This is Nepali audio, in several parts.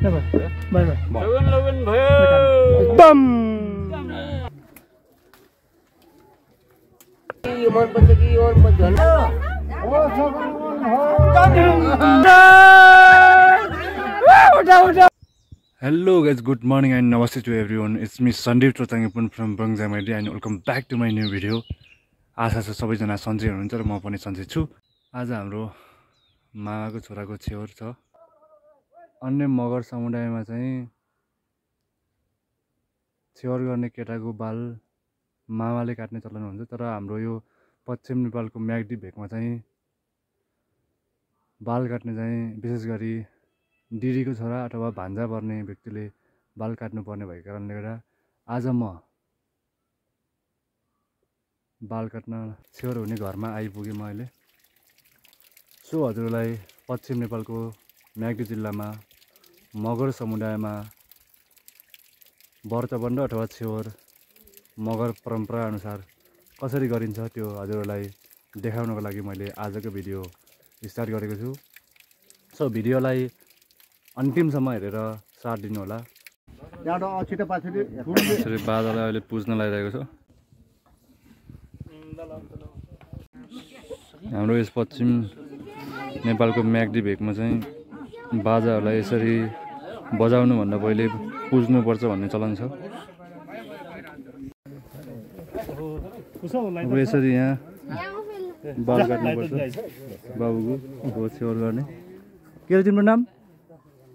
Hello guys good morning and नमस्ते to everyone it's miss Sandeep Chochangpun from Bangjamaidi and welcome back to my new video आशा छ सबैजना सन्चै हुनुहुन्छ र म पनि सन्चै छु। आज हाम्रो मामाको छोराको छेवर छ। अन्य मगर समुदायमा चाहिँ छेवर गर्ने केटाको बाल मामाले काट्ने चलन हुन्छ तर हाम्रो यो पश्चिम नेपालको म्याग्दी भेकमा चाहिँ बाल काट्ने चाहिँ विशेष गरी दिदीको छोरा अथवा भान्जा पर्ने व्यक्तिले बाल काट्नुपर्ने भएको कारणले गर्दा आज म बाल काट्न छेवर हुने घरमा आइपुगेँ म अहिले। सो हजुरलाई पश्चिम नेपालको म्याग्दी जिल्लामा मगर समुदायमा व्रतबन्ध अथवा छेवर मगर परम्परा अनुसार कसरी गरिन्छ त्यो हजुरहरूलाई देखाउनको लागि मैले आजको भिडियो स्टार्ट गरेको छु। सो भिडियोलाई अन्तिमसम्म हेरेर साथ दिनुहोला। यसरी बाजालाई अहिले पुज्न लगाइरहेको छ। हाम्रो यस पश्चिम नेपालको म्याग्दी भेकमा चाहिँ बाजाहरूलाई यसरी बजाउनुभन्दा पहिले पुज्नुपर्छ भन्ने चलन छ। अब यसरी यहाँ बाल काट्नुपर्छ। बाबुको हो छेवर गर्ने। के हो तिम्रो नाम?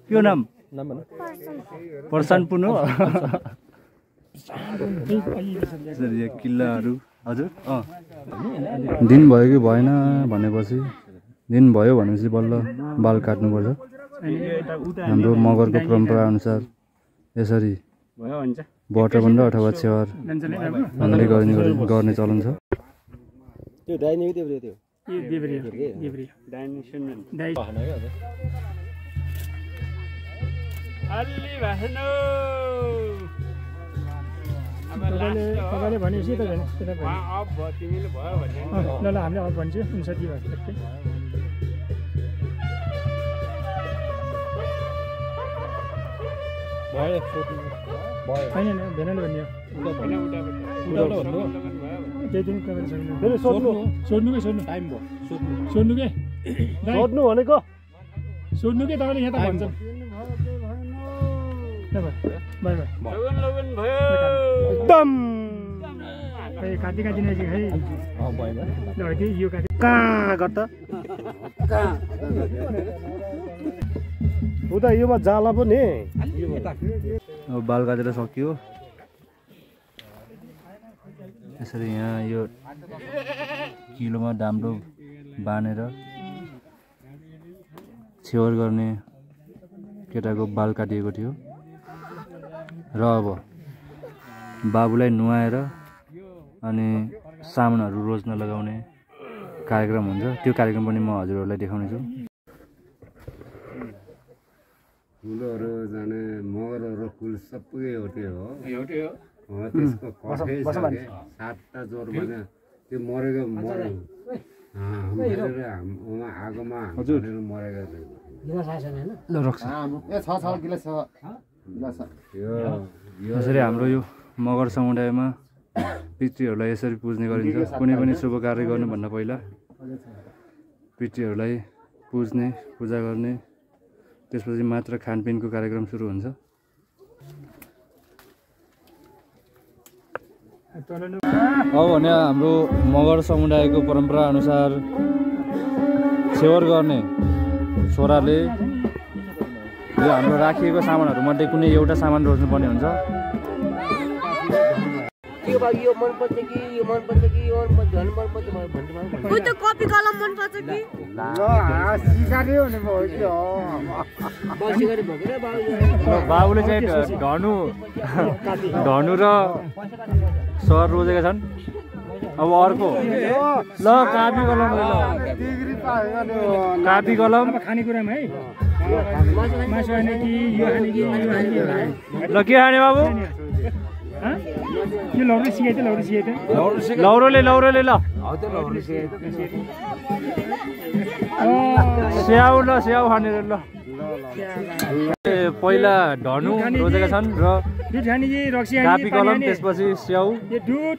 के हो नाम? पर्सान पुन हो। यसरी यहाँ किल्लाहरू। हजुर दिन भयो कि भएन भनेपछि? दिन भयो भनेपछि बल्ल बाल काट्नुपर्छ। हाम्रो मगरको परम्परा अनुसार यसरी बटबन्ध अथवा छेवार हामीले गर्ने गर्ने चलन छ। त्यो तपाईँले भनेपछि त ल ल हामीले अब भन्छु। ठ्याक्कै भयो। लगन भयो। भने त्यही दिन सोध्नु फेरि सोध्नु। सोध्नु कि सोध्नु? टाइम भयो। सोध्नु। सोध्नु के? दाइ, सोध्नु भनेको। सोध्नु के तपाईँले यहाँ त भयो। एकदम। काटी काटी नै ल यो काटी? कहाँ गर्दा? उता योमा जाला पो नि अब बाल काटेर सकियो। यसरी यहाँ यो किलोमा डाम्रो बाँधेर छेवर गर्ने केटाको बाल काटिएको थियो। र अब बाबुलाई नुहाएर अनि सामानहरू रोज्न लगाउने कार्यक्रम हुन्छ। त्यो कार्यक्रम पनि म हजुरहरूलाई देखाउने छु फुलहरू जाने मगरहरू फुल सबै एउटै हो अँ, त्यसको कठै छ के सातवटा ज्वरो भने त्यो मरेको मरेर आगोमा हालेर यो यसरी हाम्रो यो मगर समुदायमा पितृहरूलाई यसरी पुज्ने गरिन्छ कुनै पनि शुभ कार्य गर्नुभन्दा पहिला पितृहरूलाई पुज्ने पूजा गर्ने त्यसपछि मात्र खानपिनको कार्यक्रम सुरु हुन्छ। अब भने हाम्रो मगर समुदायको परम्परा अनुसार छेवर गर्ने छोराले यो हाम्रो राखिएको सामानहरूमध्ये कुनै एउटा सामान रोज्नुपर्ने हुन्छ। यो भाइ यो मनपर्छ कि यो मनपर्छ कि यो मनपर्छ झन् मनपर्छ। उही त कपी कलम मनपर्छ कि? बसी गरी भोगेर बाबु बाबुले चाहिँ धनु धनु र सर रोजेका छन्। अब अर्को। ल कापी कलम ल। कापी कलम। अब खानेकुरामा है। मासु खाने कि यो खाने कि यो खाने कि यो खाने। ल के खाने बाबु? हँ? यो लौरो सिकाइ त लौरो सिकाइ त लौरोले लौरोले ल स्याउ ल स्याउ खानेर ल। पहिला धनु रोजेका छन् र कापी कलम त्यसपछि स्याउ। यो दुध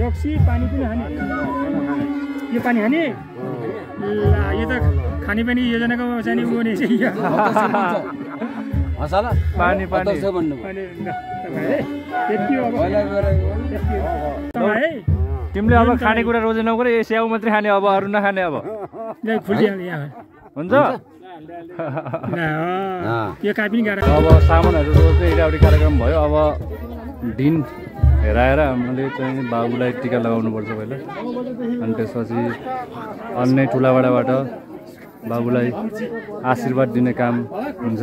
रक्सी पानी पनि खाने यो पानी खाने ला यो त खाने पनि योजनाको चाहिँ पानी पानी। तिमीले अब खानेकुरा रोजेनौ कुरा ए स्याउ मात्रै खाने अब अरू नखाने अब। हुन्छ? अब सामानहरू रोज्दै यताउति कार्यक्रम भयो। अब दिन हेराएर हामीले चाहिँ बाबुलाई टिका लगाउनुपर्छ पहिला। अनि त्यसपछि अन्य ठुलाबडाबाट बाबुलाई आशीर्वाद दिने काम हुन्छ।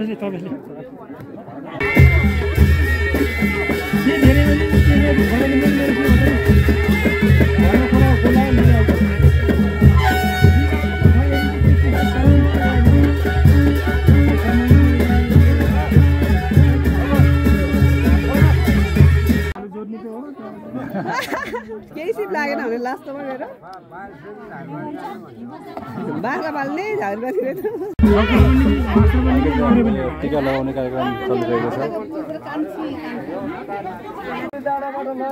लिएर आउँछु। केही सिप लागेन भने लास्टमा गएर पाल्ने झाउरी टिका लगाउने कार्यक्रम चलिरहेको छ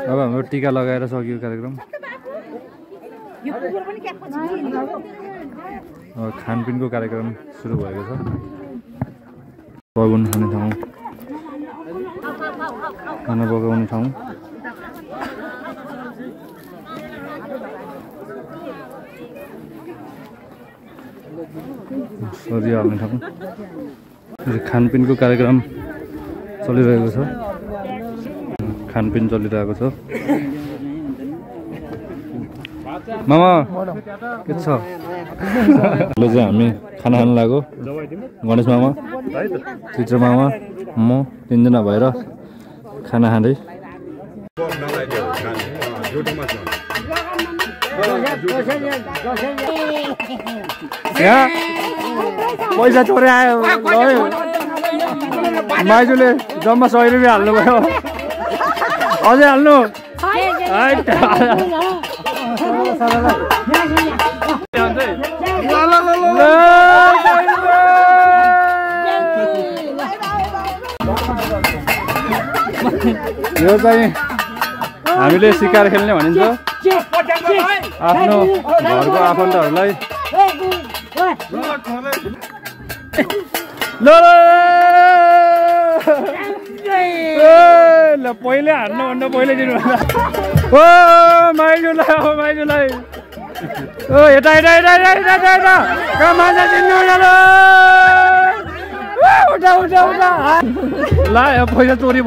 अब हाम्रो टिका लगाएर सकियो कार्यक्रम। खानपिनको कार्यक्रम सुरु भएको छ पगुन खाने ठाउँ खाना पकाउने ठाउँ सरी हाल्ने ठाउँ। यो खानपिनको कार्यक्रम चलिरहेको छ। खानपिन चलिरहेको छ। मामा के छ? ल चाहिँ हामी खाना खानु लाग्यो गणेश मामा चित्र मामा म तिनजना भएर खाना खाँदै। पैसा चोरे आयो। माइजूले जम्मा सय रुपियाँ हाल्नुभयो अझै हाल्नु। यो चाहिँ हामीले सिकार खेल्ने भनिन्छ। आफ्नो घरको आफन्तहरूलाई ए, ल पहिले हान्नुभन्दा पहिले दिनु ओ माइजूलाई अब माइजूलाई। ओ यता यता यता यता यता यता यता। कहाँ मान्छे चिन्नु ओ, उठा उठा उठा। ला पैसा चोरी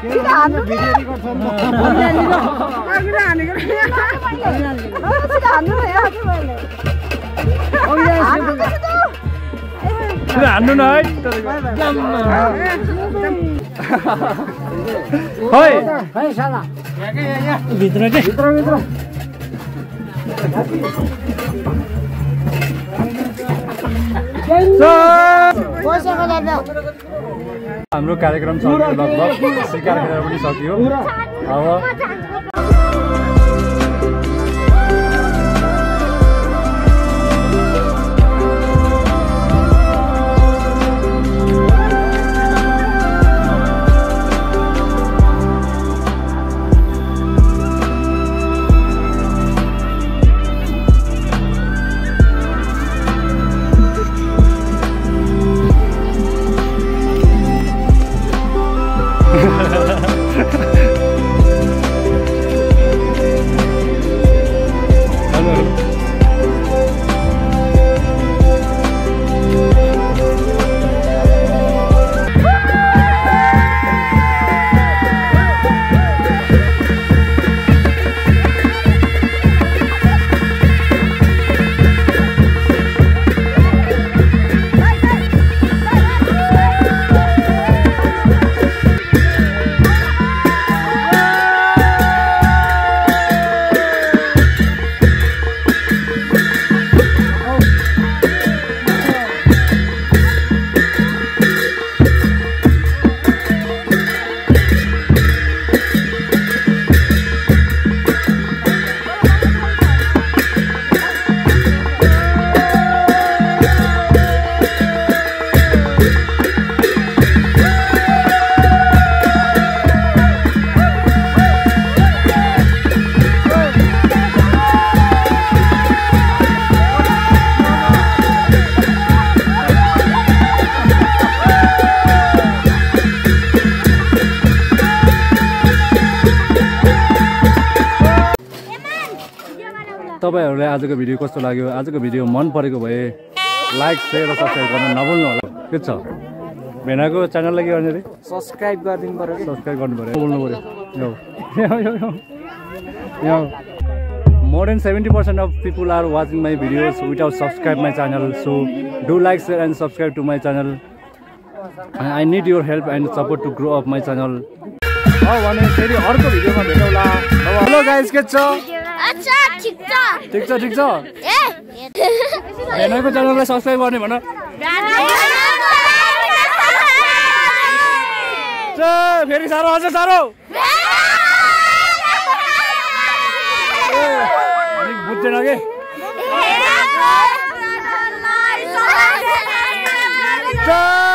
किन हान्नु न है। भित्र हाम्रो कार्यक्रम सकियो लगभग। खेलेर पनि सकियो। अब तपाईँहरूलाई आजको भिडियो कस्तो लाग्यो? आजको भिडियो मन परेको भए लाइक सेयर र सब्सक्राइब गर्न नभुल्नु होला। के छ? भेनाको च्यानललाई के गर्ने अरे सब्सक्राइब गरिदिनु पऱ्यो सब्सक्राइब गर्नु पऱ्यो। बोल्नु पऱ्यो। More than seventy percent of people are watching my videos without subscribe my channel so do like share and subscribe to my channel I need your help and support to grow up my channel भने फेरि अर्को भिडियोमा भेटौँला। हेलो गाइस के छ अच्छा ठिक छ। ठिक छ ठिक छ। ए हेनरको च्यानललाई सब्सक्राइब गर्ने भन। फेरि साह्रो अझ साह्रो अलिक बुझ्दैन कि? Yeah!